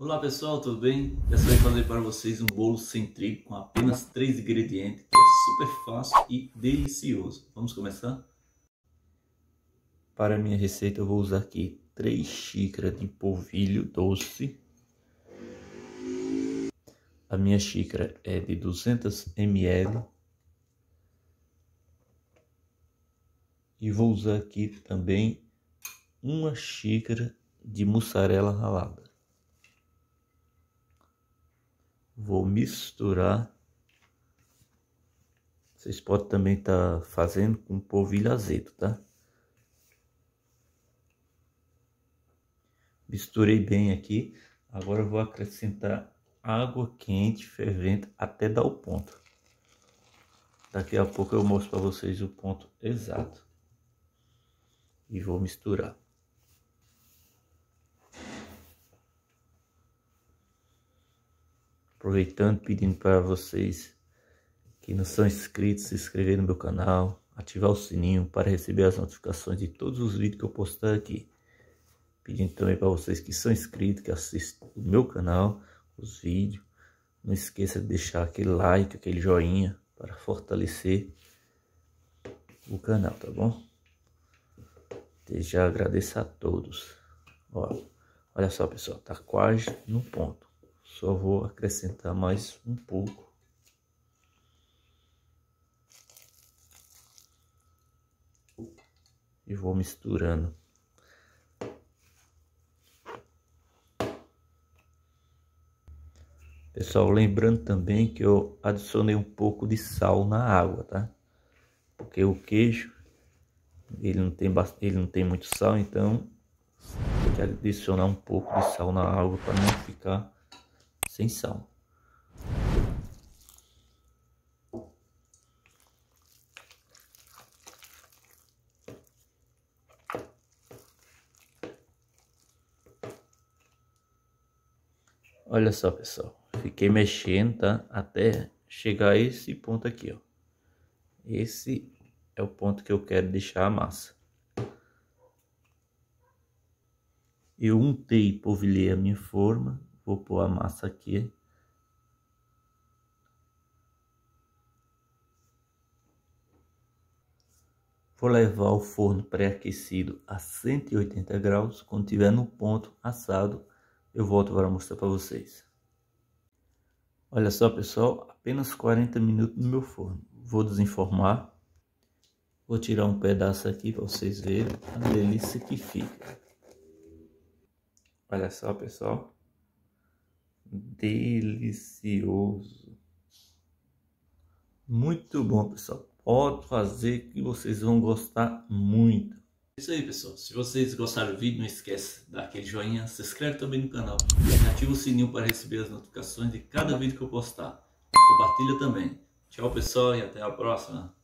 Olá pessoal, tudo bem? Dessa vez fazer para vocês um bolo sem trigo com apenas três ingredientes, que é super fácil e delicioso. Vamos começar? Para minha receita eu vou usar aqui 3 xícaras de polvilho doce. A minha xícara é de 200 ml. E vou usar aqui também uma xícara de mussarela ralada. Vou misturar. Vocês podem também estar tá fazendo com polvilho azedo, tá? Misturei bem aqui. Agora vou acrescentar água quente, fervente, até dar o ponto. Daqui a pouco eu mostro para vocês o ponto exato. E vou misturar. Aproveitando, pedindo para vocês que não são inscritos, se inscrever no meu canal, ativar o sininho para receber as notificações de todos os vídeos que eu postar aqui. Pedindo também para vocês que são inscritos, que assistem o meu canal, os vídeos. Não esqueça de deixar aquele like, aquele joinha para fortalecer o canal, tá bom? Desde já agradeço a todos. Ó, olha só, pessoal, tá quase no ponto. Só vou acrescentar mais um pouco. E vou misturando. Pessoal, lembrando também que eu adicionei um pouco de sal na água, tá? Porque o queijo, ele não tem, ele não tem muito sal, então tem que adicionar um pouco de sal na água para não ficar sem sal. Olha só, pessoal. Fiquei mexendo, tá? Até chegar a esse ponto aqui, ó. Esse é o ponto que eu quero deixar a massa. Eu untei e polvilhei a minha forma Vou pôr a massa aqui. Vou levar ao forno pré-aquecido a 180 graus. Quando tiver no ponto assado, eu volto para mostrar para vocês. Olha só, pessoal, apenas 40 minutos no meu forno. Vou desenformar. Vou tirar um pedaço aqui para vocês verem a delícia que fica. Olha só, pessoal delicioso. Muito bom, pessoal. Pode fazer que vocês vão gostar muito. É isso aí, pessoal. Se vocês gostaram do vídeo, não esquece de dar aquele joinha, se inscreve também no canal, ativa o sininho para receber as notificações de cada vídeo que eu postar. Compartilha também. Tchau, pessoal, e até a próxima.